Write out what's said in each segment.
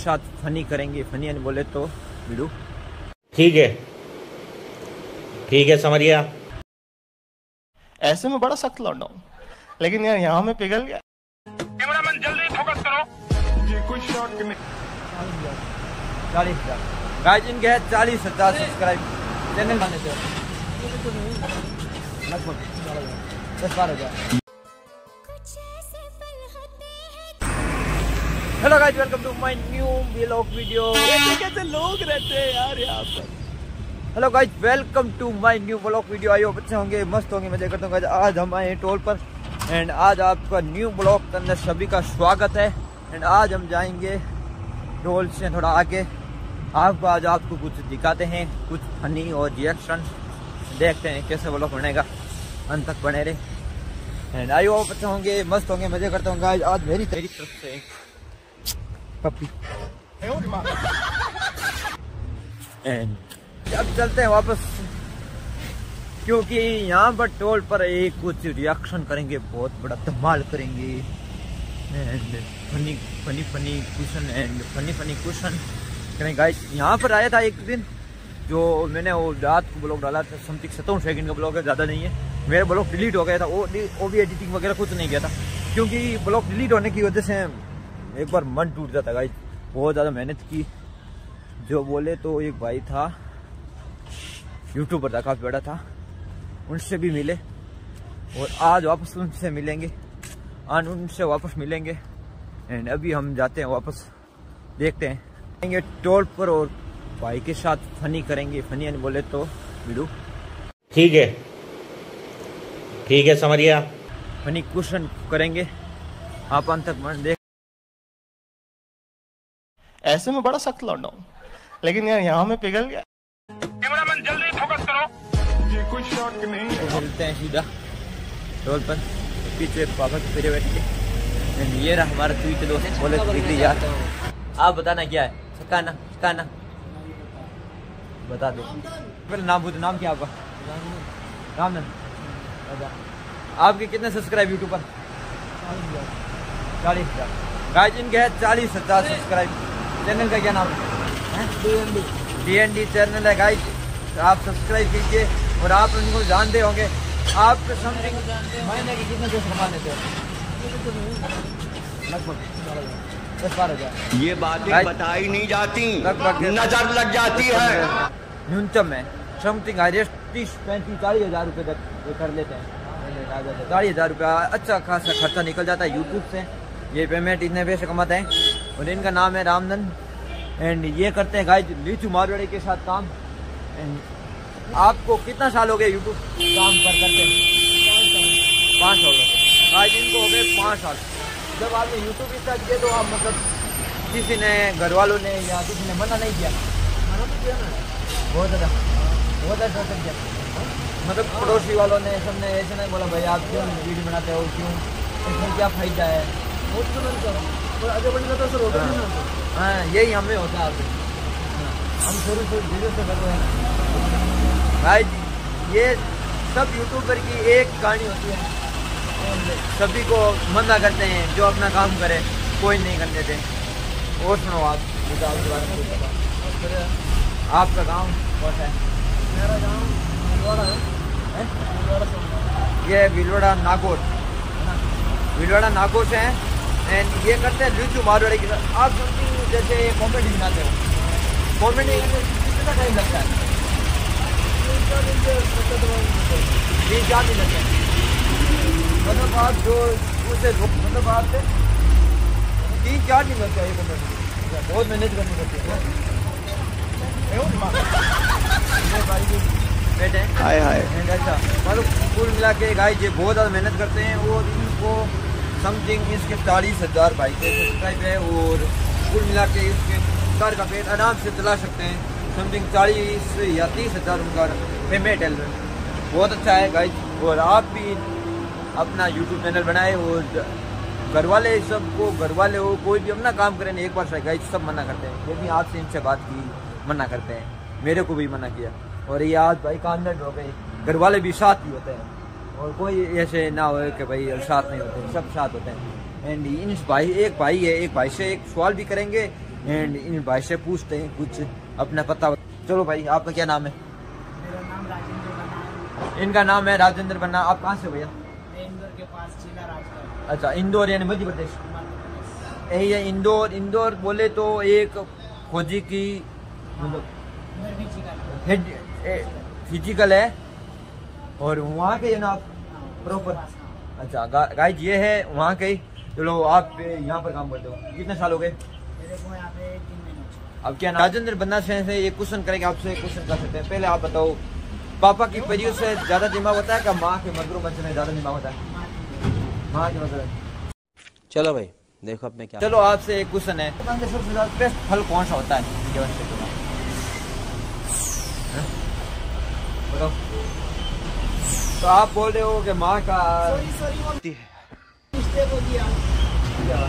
साथ फनी करेंगे फनी बोले तो वीडियो ठीक है। ठीक है समझ गया ऐसे में बड़ा सख्त लौंडा हूँ। लेकिन यार यहाँ में पिघल गया। चालीस हज़ार। गाइस इनके है चालीस हज़ार सब्सक्राइब। चैनल बनाने से लगभग दस बारह हज़ार। Hello guys welcome to my new vlog video कैसे लोग रहते हैं यार यहाँ पर। Hello guys welcome to my new vlog video आइयो बच्चे होंगे मस्त होंगे मज़े करते होंगे। आज हम आए हैं टोल पर एंड आज आपका न्यू ब्लॉग के अंदर सभी का स्वागत है। एंड आज हम जाएँगे टोल से थोड़ा आगे। आपको आज आपको कुछ दिखाते हैं कुछ फनी और रिएक्शन देखते हैं कैसे ब्लॉग बनेगा अंत तक बने रहे। एंड आइयो बच्चे होंगे मस्त होंगे मज़े करते होंगे। आज आज मेरी तेरी तरफ़ से पप्पी एंड अब चलते हैं वापस। क्योंकि यहाँ पर टोल पर एक कुछ रिएक्शन करेंगे बहुत बड़ा धमाल करेंगे। And funny funny funny question and funny funny question करेंगे गाइस यहाँ पर आया था एक दिन जो मैंने वो रात को ब्लॉग डाला था समथिंग सत्तावन सेकंड का ब्लॉग है ज़्यादा नहीं है। मेरा ब्लॉग डिलीट हो गया था वो वो भी एडिटिंग वगैरह कुछ नहीं किया था। क्योंकि ब्लॉग डिलीट होने की वजह से एक बार मन टूट जाता गाइस बहुत ज़्यादा मेहनत की। जो बोले तो एक भाई था यूट्यूबर था काफ़ी बड़ा था। उनसे भी मिले और आज वापस उनसे मिलेंगे। आज उनसे वापस मिलेंगे। एंड अभी हम जाते हैं वापस देखते हैं। आएँगे टोल पर और भाई के साथ फनी करेंगे। फनी यानी बोले तो वीडियो ठीक है। ठीक है समरिया। फनी क्वेश्चन करेंगे। आप अंत तक मन देख ऐसे में बड़ा सख्त लौंडा हूँ। लेकिन यार यहाँ में पिघल गया। मिलते हैं। सीधा। टोल पर पीछे पापा के पीछे बैठ के ये रहा हमारा ट्वीट दोस्त बोले दीदी यार आप बताना क्या है? सकाना सकाना बता दो। पहले नाम पूछ नाम क्या आपका? रामनंद। अच्छा। आपके कितने सब्सक्राइब यूट्यूब पर? चालीस हज़ार। गाइस इनके है चालीस हज़ार सब्सक्राइब चैनल का क्या नाम? है? डी एन डी चैनल है गाइस आप सब्सक्राइब कीजिए और आप उनको जानते होंगे। आप समथिंग महीने के कितने पैसे कमा लेते हो लगभग दस बारह हज़ार। ये बातें बताई नहीं जाती। लगभग नज़र लग जाती है। न्यूनतम है। समथिंग हाईएस्ट तीस पैंतीस चालीस हज़ार रुपये तक ये कर लेते हैं। चालीस हज़ार रुपया अच्छा खासा खर्चा निकल जाता है यूट्यूब से। ये पेमेंट इतने पैसे कमाते हैं। और इनका नाम है रामनंद। एंड ये करते हैं गाइस लीचू मारवाड़ी के साथ काम। एंड आपको कितना साल हो गया यूट्यूब काम कर करते पाँच साल। गए इनको हो गए पाँच साल। जब आपने यूट्यूब स्टार्ट किया तो आप मतलब किसी ने घर वालों ने या किसी ने मना नहीं किया? मना तो किया ना। बहुत ज़्यादा। बहुत ज़्यादा टोटल किया। मतलब पड़ोसी वालों ने, सबने ऐसे नहीं बोला, भाई आप क्यों वीडियो बनाते हो? क्यों? इसमें क्या फ़ायदा है? वो तो है हाँ यही हमें होता है हाँ, हम शुरू से वीडियो से कर रहे हैं। भाई ये सब यूट्यूबर की एक कहानी होती है। सभी को मना करते हैं जो अपना काम करे कोई नहीं करने देते और सुनो आप आपके बारे में आपका गाँव कौन है? मेरा गाँव भीलवाड़ा है। ये भीलवाड़ा नागौर। भीलवाड़ा नागौर से हैं? एंड ये करते हैं लूचू मारवाड़ी की तरह आप समथिंग जैसे कॉमेडी बनाते हो। कॉमेडी कितना टाइम लगता है? तीन चार दिन लगते हैं। मतलब आप जो उसे मतलब आप तीन चार दिन लगता है ये कॉमेडी बहुत मेहनत करनी पड़ती है। बैठे हाय हाय। अच्छा मतलब कुल मिला के गाय ये बहुत ज़्यादा मेहनत करते हैं और इनको समथिंग इसके चालीस हज़ार भाई के सब्सक्राइब है और कुल मिला के इसके घर का पेट आराम से चला सकते हैं। समथिंग चालीस या तीस हज़ार उनका पेमेंट है। बहुत अच्छा है गाइज़ और आप भी अपना यूट्यूब चैनल बनाए और घर वाले सबको घर वाले हो, कोई भी अपना काम करें, एक बार से गाइज़ सब मना करते हैं। भी आपसे इनसे बात की, मना करते हैं। मेरे को भी मना किया। और ये आज भाई कांदड़ हो गए। घर वाले भी साथ ही होते हैं। और कोई ऐसे ना हो कि भाई साथ नहीं होते सब साथ होते हैं। एंड इन भाई एक भाई है एक भाई से एक सवाल भी करेंगे एंड इन भाई से पूछते हैं कुछ अपना पता। चलो भाई आपका क्या नाम है? मेरा नाम राजेंद्र इनका नाम है राजेंद्र बन्ना। आप कहाँ से भैया? इंदौर के पास जिला अच्छा इंदौर यानी मध्य प्रदेश। यही है इंदौर। इंदौर बोले तो एक फौजी की मतलब फ़िज़िकल है। और वहाँ के ना प्रॉपर अच्छा गा- गाइज़ ये है वहाँ के चलो आप यहाँ पर काम करते हो। कितने साल हो गए? अब क्या नाम राजेंद्र बन्ना से ये क्वेश्चन करेंगे आपसे क्वेश्चन कर सकते हैं। पहले आप बताओ पापा की परियों से ज़्यादा दिमाग होता है क्या माँ के मगरू मंच में ज़्यादा दिमाग होता है? माँ के मगर चलो भाई देखो अब मैं क्या चलो आपसे एक क्वेश्चन है। सबसे ज़्यादा बेस्ट फल कौन सा होता है? जीवन से तुम्हारा? हैं? बताओ तो आप बोल रहे हो कि माँ का सॉरी सॉरी वो हो। गया।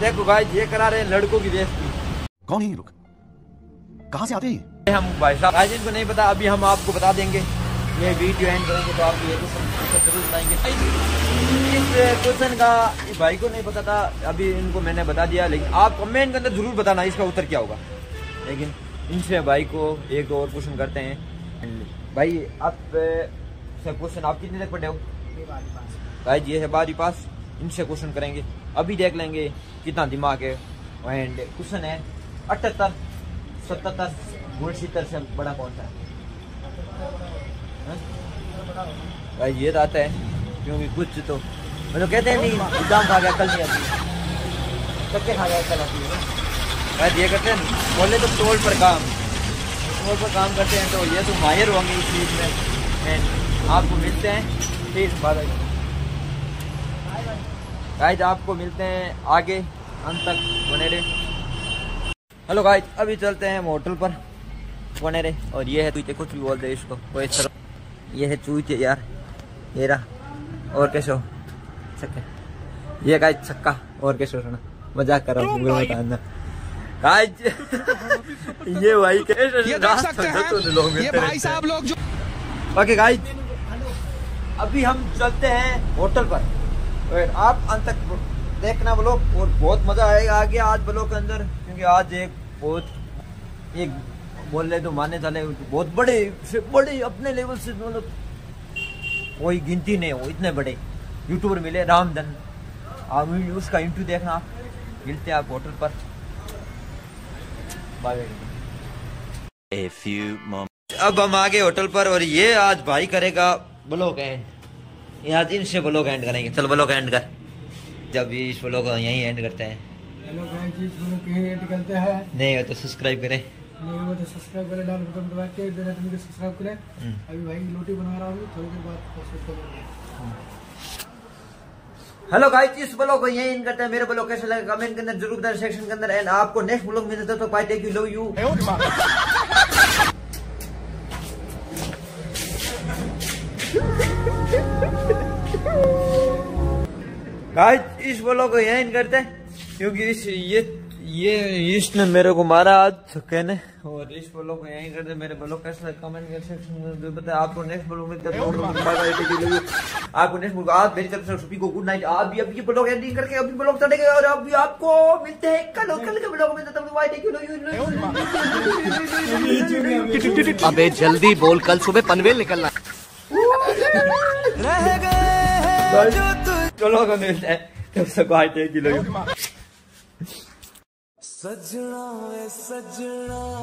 देखो भाई ये करा रहे हैं लड़कों की बेइज्जती कौन है ये लोग? कहाँ से आते हैं हम भाई साहब आज इनको नहीं पता अभी हम आपको बता देंगे। ये वीडियो एंड करेंगे तो आप ये क्वेश्चन ज़रूर बताएँगे। इस क्वेश्चन का भाई को नहीं पता था अभी इनको मैंने बता दिया लेकिन आप कमेंट के अंदर ज़रूर बताना इसका उत्तर क्या होगा। लेकिन इनसे भाई को एक और क्वेश्चन करते हैं। भाई, आप से क्वेश्चन आप कितने तक पढ़े हो? भाई, ये है बारी पास। इनसे क्वेश्चन करेंगे। अभी देख लेंगे कितना दिमाग है। एंड क्वेश्चन है अठहत्तर सतहत्तर गुणशीतर से बड़ा कौन सा है? भाई, ये तो आता है, क्योंकि कुछ तो मतलब कहते हैं नहीं एग्ज़ाम खा गया, कल नहीं आती। कच्चे खा गया, कल आती है। भाई, ये करते हैं, बोले तो टोल पर काम। टोल पर काम करते हैं तो ये तो माहिर होंगे इस चीज़ में। एंड आपको मिलते हैं फिर बाद गाइज़ आपको मिलते हैं आगे, अंत तक बने रहे हेलो गाइज़ अभी चलते हैं होटल पर बने रहे और ये है तुझे कुछ भी बोल दे इसको कोई तरह ये है चूचे, यार ये रहा और कैसे हो? छक्के। ये गाइज़ छक्का। और कैसे हो, सुना? मज़ाक कर रहा हूँ अंदर गाइज़ ये भाई कैसे ये देख सकते हैं ये भाई साहब लोग जो ओके गाइज़ अभी हम चलते हैं होटल पर। और आप अंत तक देखना ब्लॉग और बहुत मज़ा आएगा आगे आज ब्लॉग के अंदर क्योंकि आज एक बहुत एक बोल रहे तो माने चले बहुत बड़े से बड़े अपने लेवल से मतलब कोई गिनती नहीं हो इतने बड़े। यूट्यूबर मिले रामधन। आप उसका इंटरव्यू देखना। मिलते हैं आप होटल पर। A few moments. अब हम आगे होटल पर और ये आज भाई करेगा ब्लॉग एंड ये आज इनसे ब्लॉग एंड करेंगे. चल ब्लॉग एंड कर. जब इस ब्लॉग को यहीं एंड करते हैं. हैं. नहीं हो तो सब्सक्राइब करें. नहीं वो तो सब्सक्राइब करें डाल बटन दबा के सब्सक्राइब करें. अभी भाई लोटी बना रहा हूँ थोड़ी देर बाद हेलो गाइस इस ब्लॉग को यही इन करते हैं। मेरे ब्लॉग कैसे लगे? कमेंट के अंदर ज़रूर बताएँ सेक्शन के अंदर। एंड आपको नेक्स्ट ब्लॉग मिलता है तो bye take you love you guys इस ब्लॉग को यही इन करते हैं। क्योंकि इस ये ये इसने मेरे को मारा आज छक्के ने और इस ब्लॉग को यहीं करते हैं। मेरे ब्लॉग कैसे लगे कमेंट के सेक्शन में बताएँ आपको नेक्स्ट ब्लॉग तो लव यू आपको नेक्स्ट ब्लॉग आज मेरी तरफ़ से सभी को गुड नाइट आप भी अभी ये ब्लॉग एंडिंग करके अभी ब्लॉग चढ़ेंगे और अभी आपको मिलते हैं कल कल के ब्लॉग में तब बाय टेक यू अबे जल्दी बोल कल सुबह पनवेल निकलना। चलो का मिलता है तब तक bye take you love you